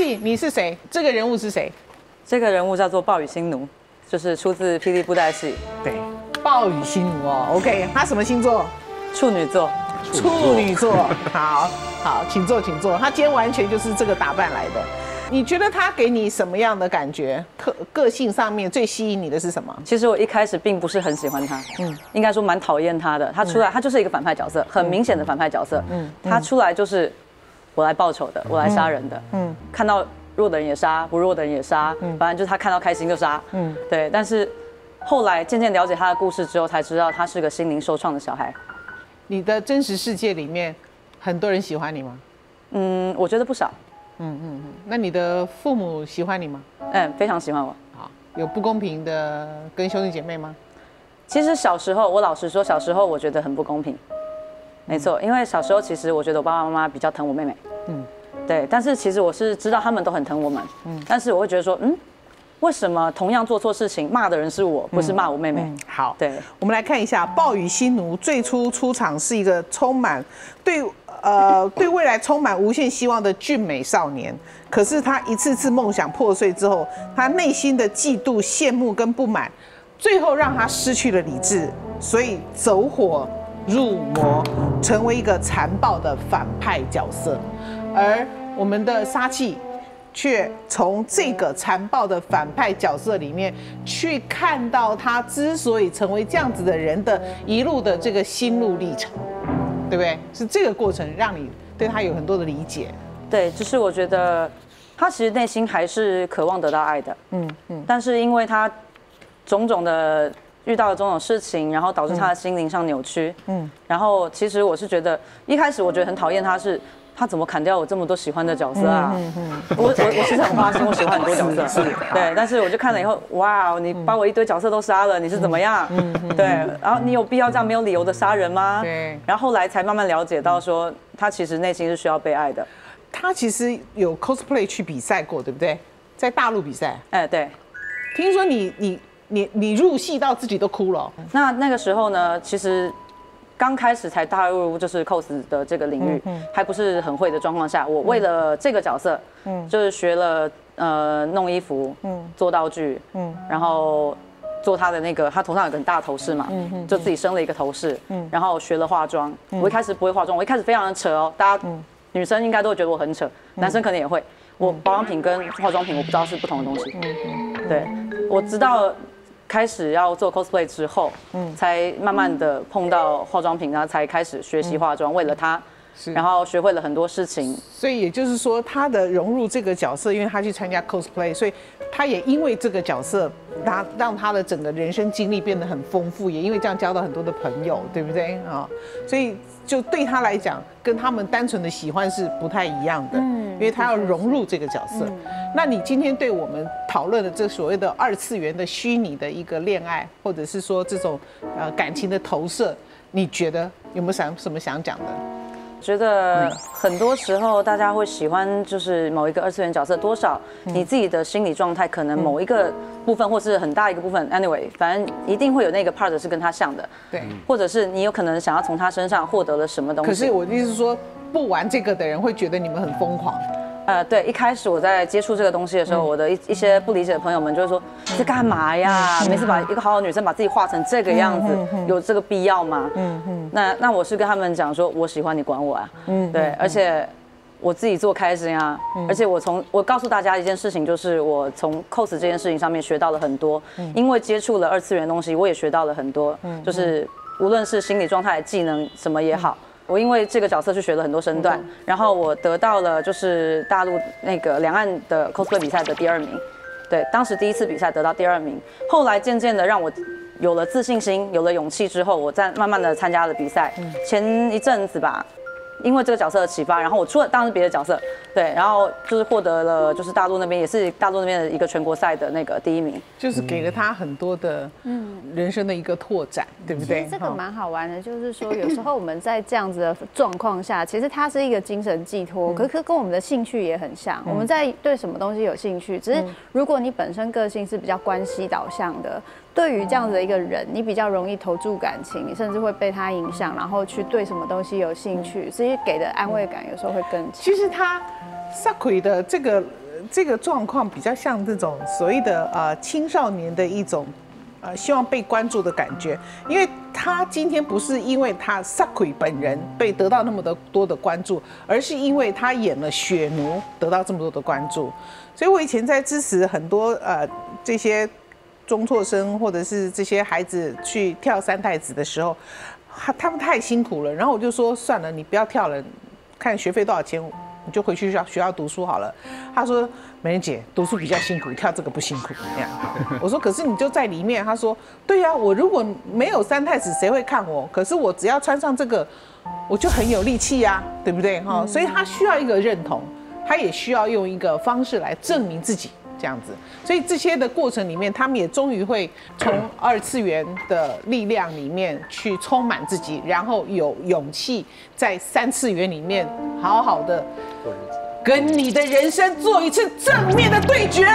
气，你是谁？这个人物是谁？这个人物叫做暴雨星奴，就是出自霹雳布袋戏，对，暴雨星奴哦。OK，他什么星座？处女座。处女座。好好，请坐，请坐。他今天完全就是这个打扮来的。你觉得他给你什么样的感觉？个个性上面最吸引你的是什么？其实我一开始并不是很喜欢他，嗯，应该说蛮讨厌他的。他出来，他就是一个反派角色，很明显的反派角色。嗯，他出来就是我来报仇的，我来杀人的。嗯，看到弱的人也杀，不弱的人也杀。嗯，反正就是他看到开心就杀。嗯，对。但是后来渐渐了解他的故事之后，才知道他是个心灵受创的小孩。你的真实世界里面，很多人喜欢你吗？嗯，我觉得不少。嗯嗯嗯，那你的父母喜欢你吗？嗯，非常喜欢我。好，有不公平的跟兄弟姐妹吗？其实小时候，我老实说，小时候我觉得很不公平。没错，因为小时候其实我觉得我爸爸妈妈比较疼我妹妹。嗯，对。但是其实我是知道他们都很疼我们。嗯。但是我会觉得说，嗯，为什么同样做错事情骂的人是我，不是骂我妹妹？好，对。我们来看一下《暴雨新奴》最初出场是一个充满对。呃，对未来充满无限希望的俊美少年，可是他一次次梦想破碎之后，他内心的嫉妒、羡慕跟不满，最后让他失去了理智，所以走火入魔，成为一个残暴的反派角色。而我们的杀气，却从这个残暴的反派角色里面，去看到他之所以成为这样子的人的一路的这个心路历程。对不对？是这个过程让你对他有很多的理解。对，就是我觉得他其实内心还是渴望得到爱的。嗯嗯。但是因为他种种的遇到了种种事情，然后导致他的心灵上扭曲。嗯。然后其实我是觉得一开始我觉得很讨厌他是。他怎么砍掉我这么多喜欢的角色啊？我我我其实很花心，我喜欢很多角色，对。但是我就看了以后，哇，你把我一堆角色都杀了，你是怎么样？嗯对。然后你有必要这样没有理由的杀人吗？对。然后后来才慢慢了解到，说他其实内心是需要被爱的。他其实有 cosplay 去比赛过，对不对？在大陆比赛。哎，对。听说你你你你入戏到自己都哭了。那那个时候呢，其实。刚开始才踏入就是 cos 的这个领域，还不是很会的状况下，我为了这个角色，嗯就是学了呃弄衣服，嗯做道具，嗯然后做他的那个，他头上有个很大头饰嘛，嗯就自己生了一个头饰，嗯然后学了化妆。我一开始不会化妆，我一开始非常的扯哦，大家女生应该都会觉得我很扯，男生可能也会。我保养品跟化妆品我不知道是不同的东西，对，我知道。开始要做 cosplay 之后，嗯，才慢慢的碰到化妆品，然后才开始学习化妆。为了他，是，然后学会了很多事情。所以也就是说，他的融入这个角色，因为他去参加 cosplay，所以他也因为这个角色，他让他的整个人生经历变得很丰富，也因为这样交到很多的朋友，对不对啊？所以。就对他来讲，跟他们单纯的喜欢是不太一样的，嗯，因为他要融入这个角色。那你今天对我们讨论的这所谓的二次元的虚拟的一个恋爱，或者是说这种呃感情的投射，你觉得有没有想什么想讲的？觉得很多时候大家会喜欢就是某一个二次元角色，多少你自己的心理状态可能某一个部分或是很大一个部分，anyway，反正一定会有那个 part 是跟他像的，对，或者是你有可能想要从他身上获得了什么东西。可是我的意思是说，不玩这个的人会觉得你们很疯狂。呃，对，一开始我在接触这个东西的时候，我的一一些不理解的朋友们就会说，在干嘛呀？每次把一个好好女生把自己画成这个样子，有这个必要吗？嗯嗯。那那我是跟他们讲说，我喜欢你管我啊。嗯。对，而且我自己做开心啊。嗯。而且我从我告诉大家一件事情，就是我从 cos 这件事情上面学到了很多。嗯。因为接触了二次元东西，我也学到了很多。嗯。就是无论是心理状态、技能什么也好。我因为这个角色去学了很多身段，然后我得到了就是大陆那个两岸的 cosplay 比赛的第二名，对，当时第一次比赛得到第二名，后来渐渐的让我有了自信心，有了勇气之后，我再慢慢的参加了比赛，前一阵子吧。因为这个角色的启发，然后我出了当然是别的角色，对，然后就是获得了就是大陆那边也是大陆那边的一个全国赛的那个第一名，就是给了他很多的嗯。人生的一个拓展，对不对？这个蛮好玩的，就是说有时候我们在这样子的状况下，其实它是一个精神寄托，可可跟我们的兴趣也很像，我们在对什么东西有兴趣，只是如果你本身个性是比较关系导向的。对于这样子的一个人，你比较容易投注感情，甚至会被他影响，然后去对什么东西有兴趣，所以给的安慰感有时候会更强。其实他 Sakui 的这个这个状况比较像这种所谓的呃青少年的一种呃希望被关注的感觉，因为他今天不是因为他 Sakui 本人被得到那么的多的关注，而是因为他演了血奴得到这么多的关注。所以我以前在支持很多呃这些中辍生或者是这些孩子去跳三太子的时候，他他们太辛苦了，然后我就说算了，你不要跳了，看学费多少钱。你就回去学校学校读书好了。他说：“美人姐读书比较辛苦，跳这个不辛苦。”这样，我说：“可是你就在里面。”他说：“对呀，我如果没有三太子，谁会看我？可是我只要穿上这个，我就很有力气呀，对不对？哈，所以他需要一个认同，他也需要用一个方式来证明自己。”这样子，所以这些的过程里面，他们也终于会从二次元的力量里面去充满自己，然后有勇气在三次元里面好好的跟你的人生做一次正面的对决。